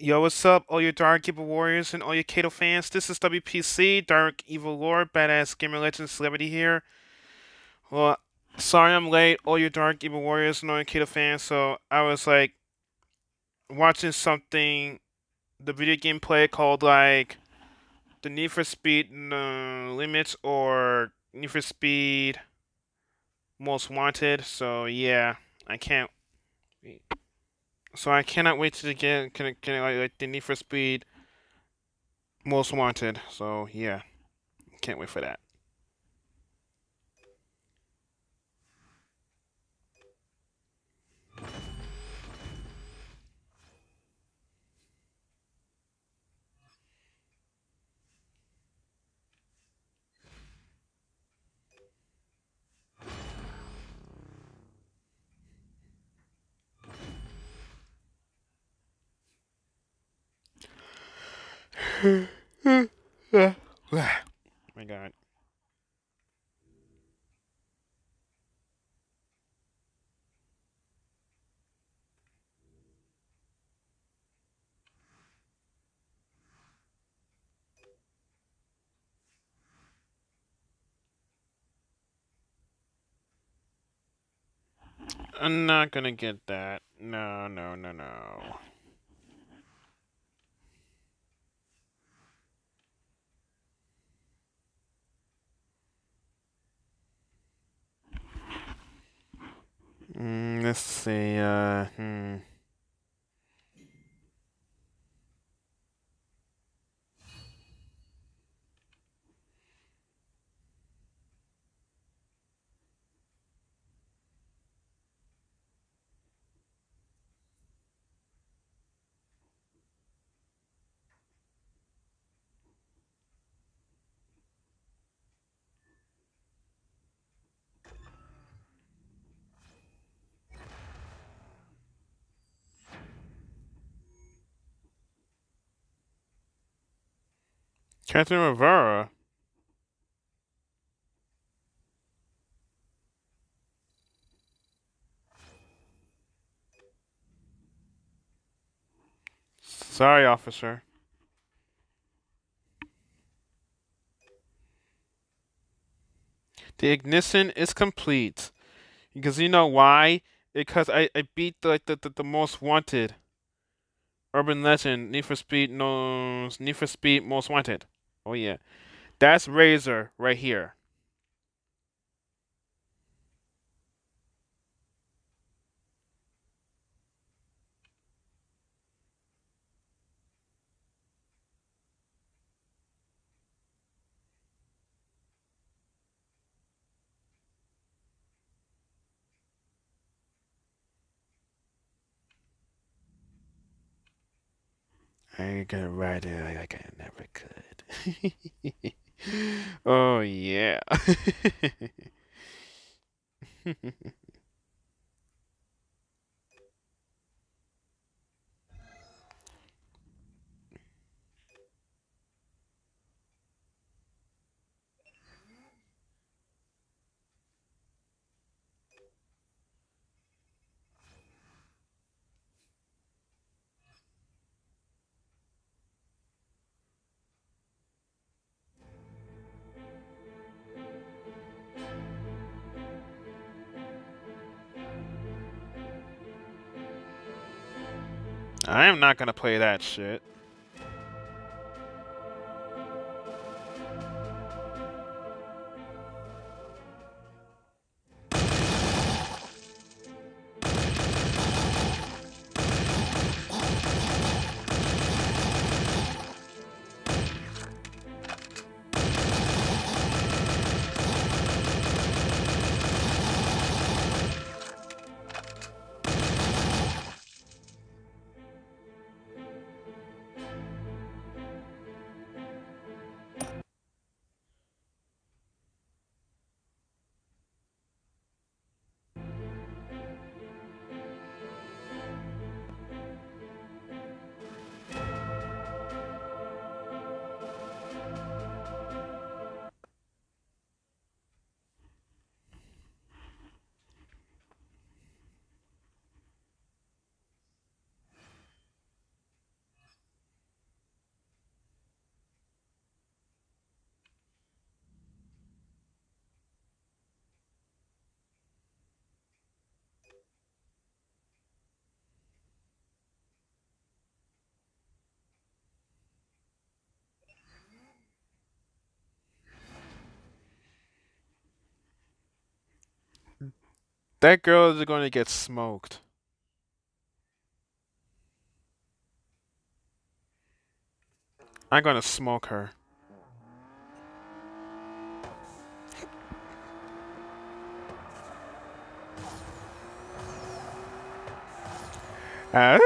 Yo, what's up, all your Dark Evil Warriors and all your Kato fans? This is WPC, Dark Evil Lord, Badass Gamer Legend Celebrity here. Well, sorry I'm late, all your Dark Evil Warriors and all your Kato fans. So I was like watching something, the video game play called like the Need for Speed uh, Limits or Need for Speed Most Wanted. So yeah, I can't. So I cannot wait to get can, can like, like the Need for Speed Most Wanted. So yeah, can't wait for that. My God. I'm not gonna get that. No, no, no, no. Mm, let's see. Uh, hmm. Catherine Rivera. Sorry, officer. The ignition is complete. Because you know why? Because I, I beat the, the, the, the most wanted. Urban Legend, Need for Speed knows Need for Speed Most Wanted. Oh yeah. That's Razor right here. I gonna ride it like I never could. oh yeah. I am not gonna play that shit. That girl is going to get smoked. I'm going to smoke her. Ah.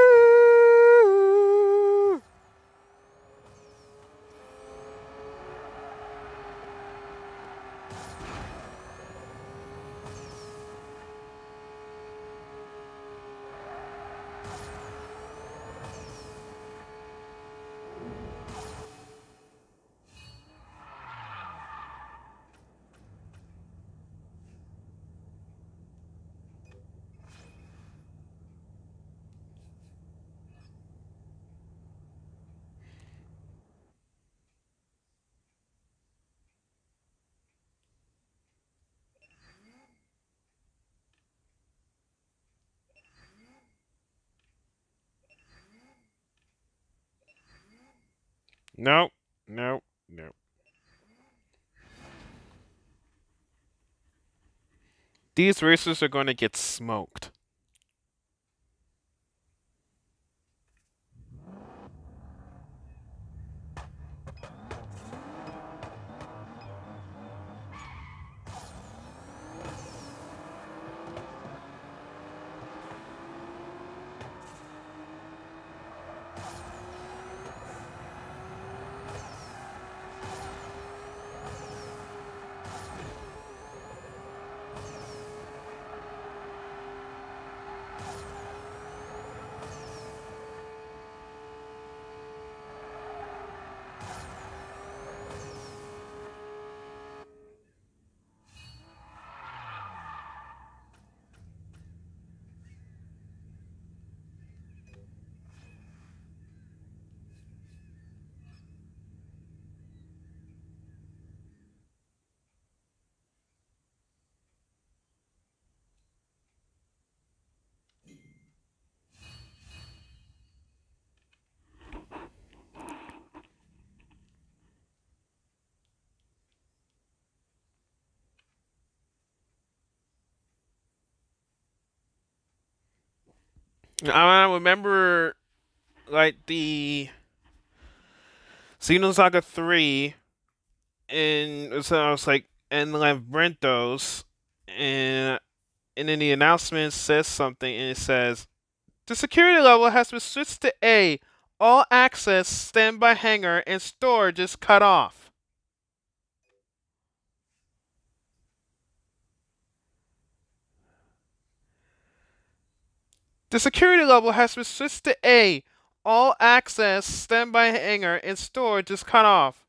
No, no, no. These racers are going to get smoked. I remember, like the Xenosaga three, and so I was like, and Labyrinthos, and and then the announcement says something, and it says, the security level has been switched to A. All access, standby hangar, and storage is cut off. The security level has been switched to A. All access, standby hangar, and storage is cut off.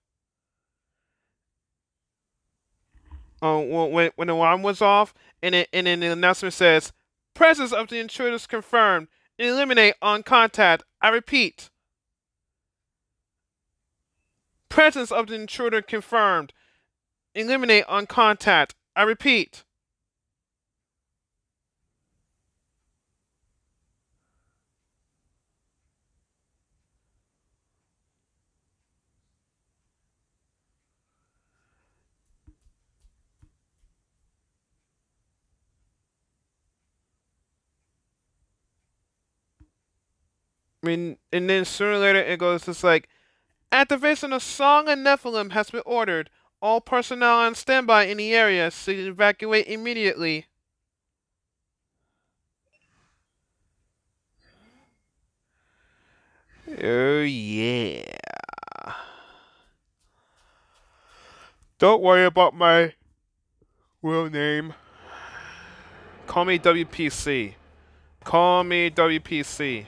Oh, when when the alarm was off, and it, and then the announcement says, "Presence of the intruders confirmed. Eliminate on contact." I repeat. Presence of the intruder confirmed. Eliminate on contact. I repeat. I mean, and then sooner or later it goes just like, activation of Song of Nephilim has been ordered. All personnel on standby in the area should evacuate immediately. Oh yeah. Don't worry about my real name. Call me WPC. Call me WPC.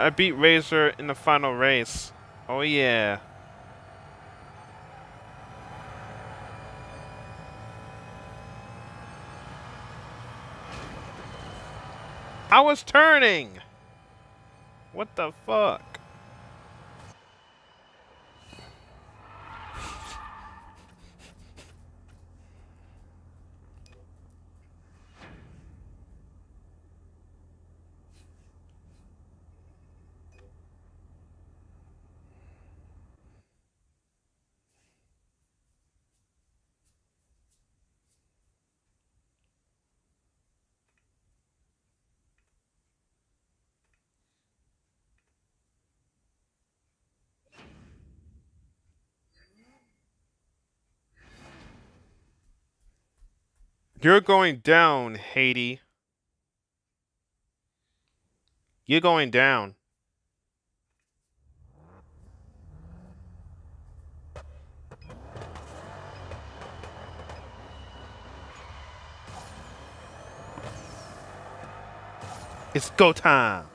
I beat Razor in the final race. Oh yeah. I was turning! What the fuck? You're going down, Haiti. You're going down. It's go time.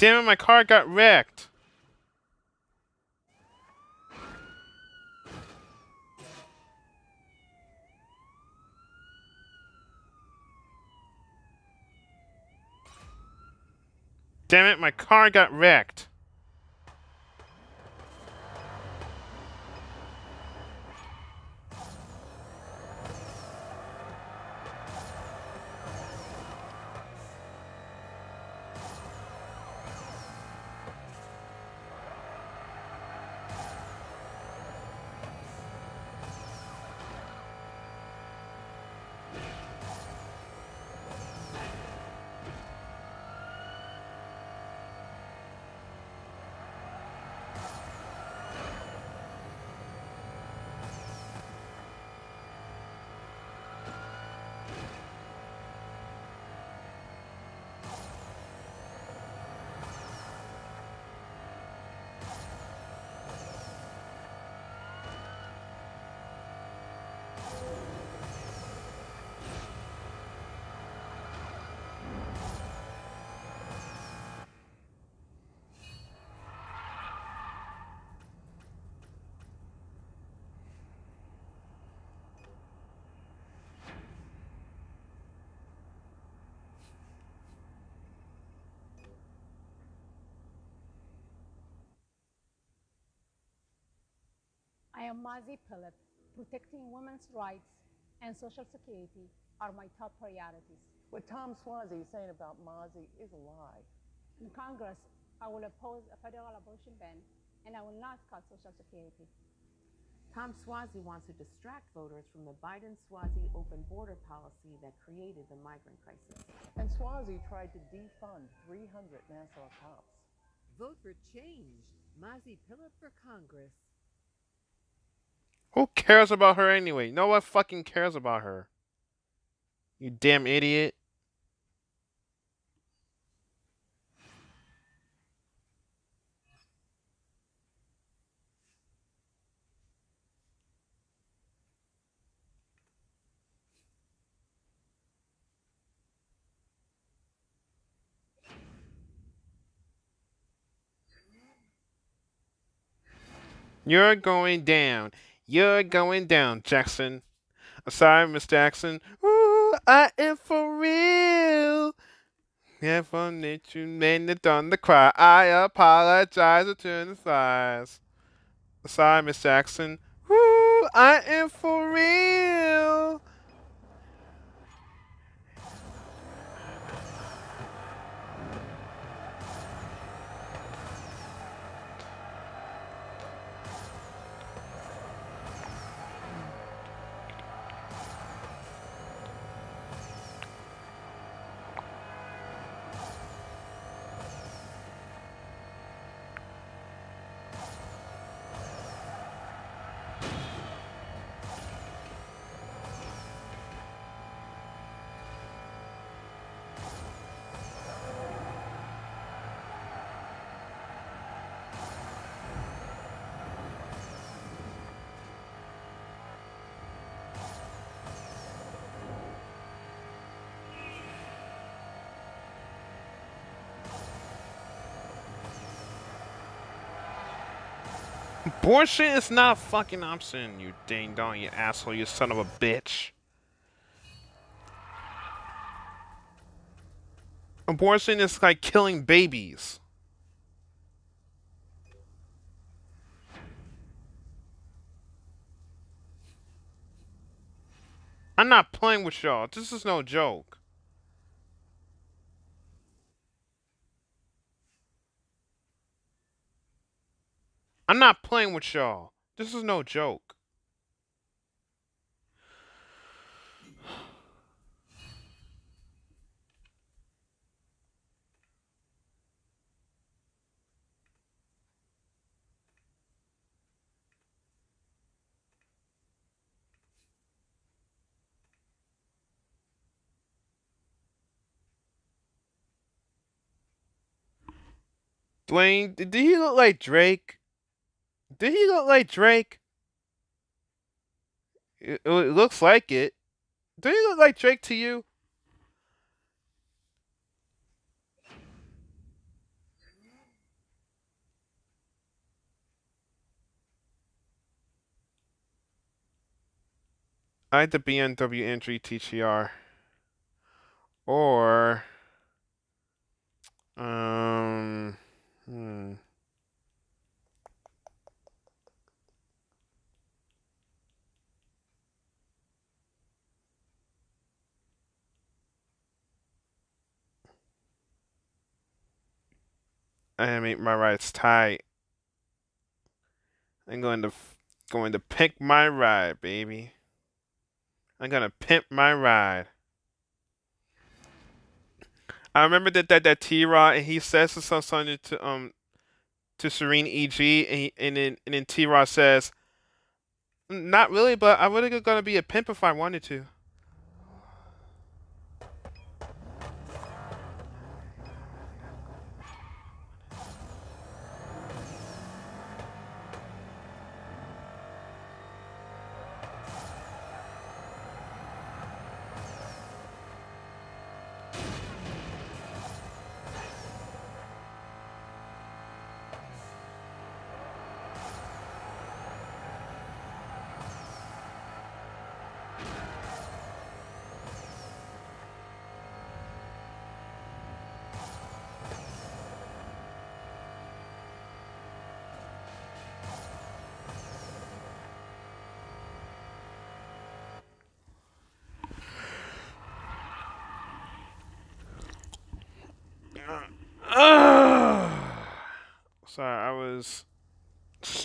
Damn it, my car got wrecked. Damn it, my car got wrecked. I am Mazi Pilip. Protecting women's rights and Social Security are my top priorities. What Tom Suozzi is saying about Mazi is a lie. In Congress, I will oppose a federal abortion ban, and I will not cut Social Security. Tom Suozzi wants to distract voters from the Biden-Suozzi open border policy that created the migrant crisis. And Suozzi tried to defund 300 Nassau cops. Vote for change. Mazi Pilip for Congress. Who cares about her anyway? No one fucking cares about her. You damn idiot. You're going down. You're going down, Jackson. I'm sorry, Miss Jackson. Ooh, I am for real. Yeah, from you, made it done the cry. I apologize to turn the size. Sorry, Miss Jackson. Ooh, I am for real. Abortion is not a fucking option, you ding dong, you asshole, you son of a bitch. Abortion is like killing babies. I'm not playing with y'all. This is no joke. I'm not playing with y'all. This is no joke. Dwayne, did he look like Drake? Did he look like Drake? It, it looks like it. Did he look like Drake to you? I had the BMW entry TTR. Or um hmm. I make my rides tight. I'm going to going to pick my ride, baby. I'm gonna pimp my ride. I remember that that that T Rod and he says something to um to Serene EG and he, and then and then T Rod says, "Not really, but I really gonna be a pimp if I wanted to."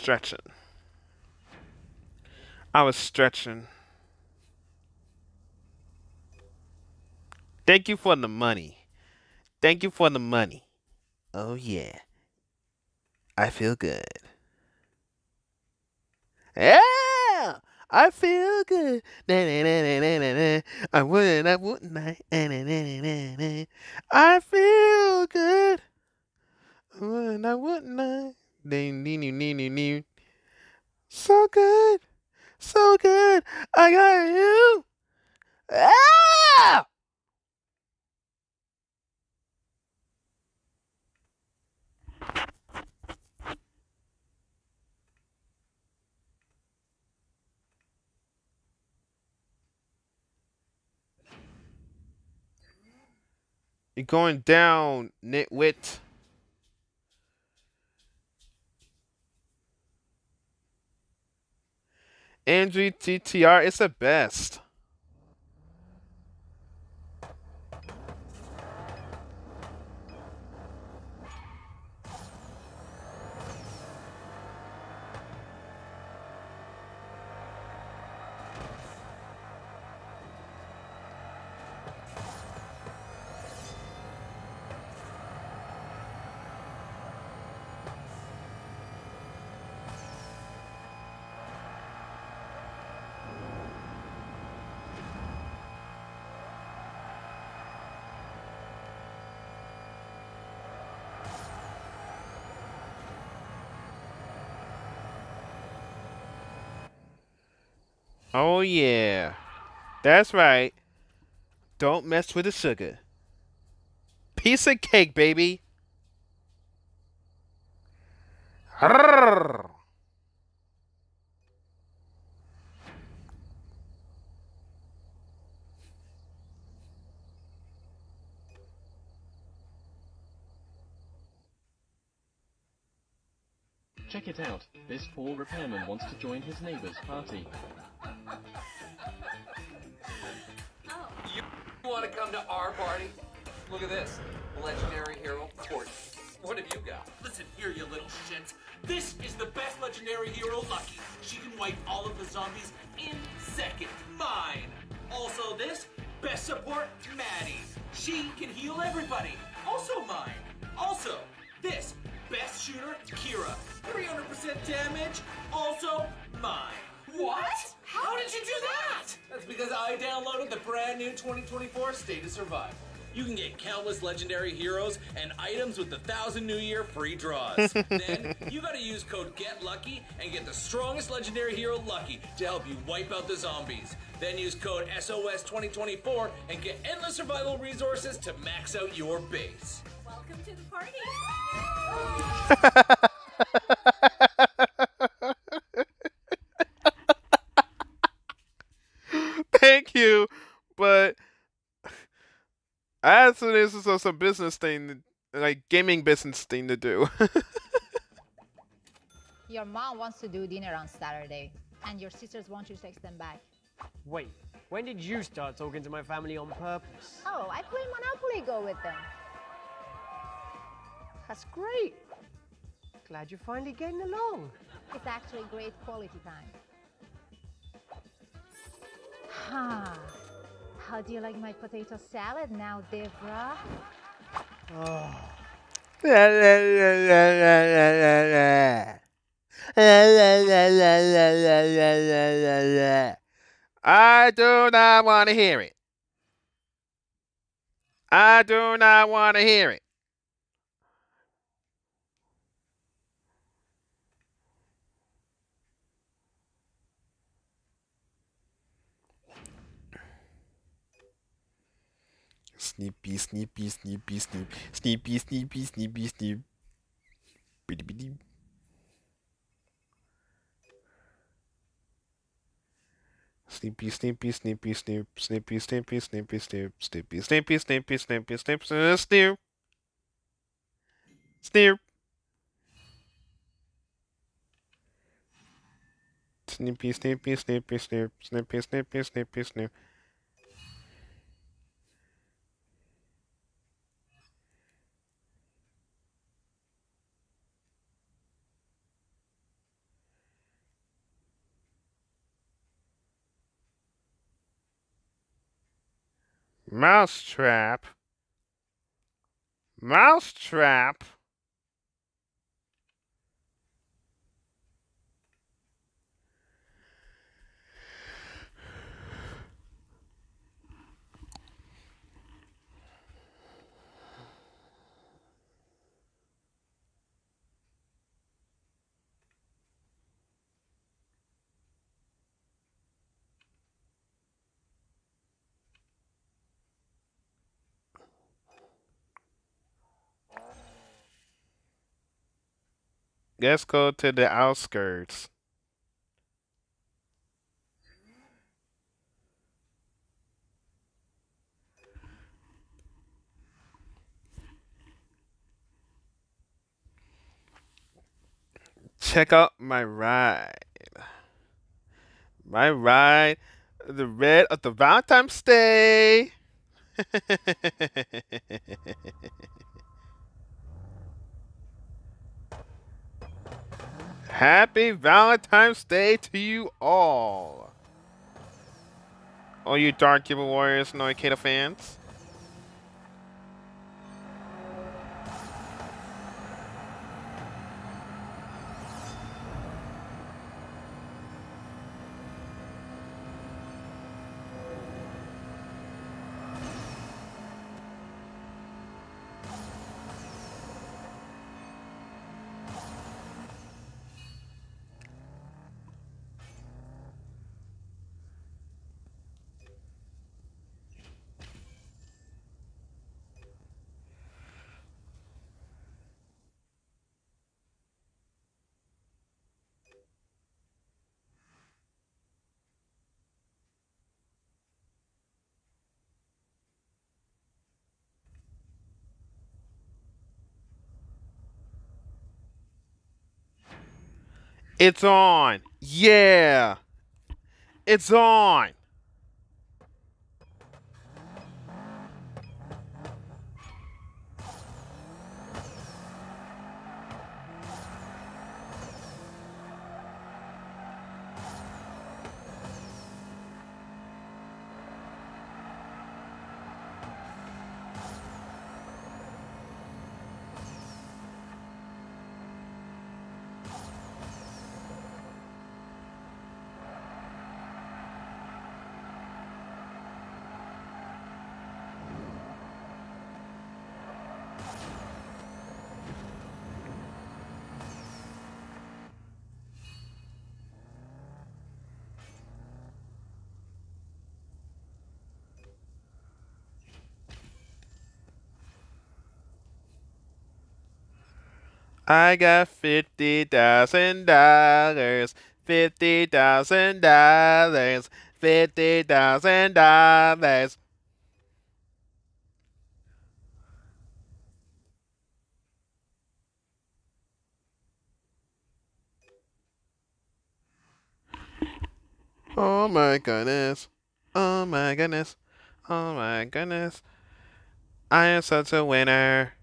Stretching. I was stretching. Thank you for the money. Thank you for the money. Oh yeah. I feel good. Yeah, I feel good. I wouldn't, I wouldn't, I. I feel good. Wouldn't I, wouldn't I? So good. So good. I got you. Ah! You're going down, nitwit. Andrew TTR, it's the best. Oh, yeah. That's right. Don't mess with the sugar. Piece of cake, baby. Check it out, this poor repairman wants to join his neighbor's party. You want to come to our party? Look at this. Legendary hero Courtney. What have you got? Listen here, you little shits. This is the best legendary hero, Lucky. She can wipe all of the zombies in seconds. Mine. Also, this best support, Maddie. She can heal everybody. Also mine. Also, this best shooter, Kira. 300% damage. Also mine. What? How did you do that? That's because I downloaded the brand new 2024 State of Survival. You can get countless legendary heroes and items with the Thousand New Year free draws. then you gotta use code Get Lucky and get the strongest legendary hero Lucky to help you wipe out the zombies. Then use code SOS2024 and get endless survival resources to max out your base. Welcome to the party. Thank you, but as it is, it's also a business thing, like gaming business thing to do. Your mom wants to do dinner on Saturday, and your sisters want you to text them back. Wait, when did you start talking to my family on purpose? Oh, I play Monopoly Go with them. That's great. Glad you're finally getting along. It's actually great quality time. Ha! How do you like my potato salad now, Debra? Oh. I do not want to hear it. I do not want to hear it. Sneepy, sneepy, sneepy, sneep, sneepy, sneepy, sneepy, sneep. Biddy, biddy. Sneepy, sneepy, sneepy, sneep, sneepy, sneepy, sneepy, sneep, sneepy, sneepy, sneepy, sneepy, sneep, sneep, sneep. Sneep. Sneepy, sneepy, sneepy, sneep, sneepy, sneepy, sneepy, sneep. Mousetrap. Mousetrap. Let's go to the outskirts. Check out my ride. My ride, the red of the Valentine's Day. Happy Valentine's Day to you all. All you Dark Evil Warriors and Ikeda fans. It's on. Yeah. It's on. I got fifty thousand dollars. Fifty thousand dollars. Fifty thousand dollars. Oh my goodness. Oh my goodness. Oh my goodness. I am such a winner.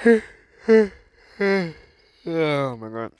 oh my god.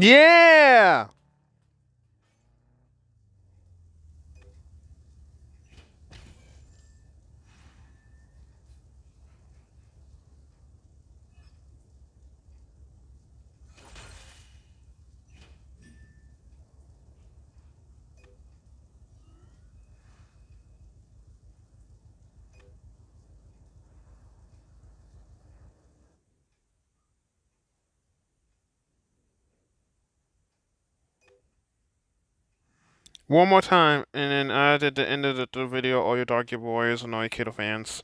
Yeah! One more time, and then I did the end of the, the video, all your Dark Boys and all your Kato fans.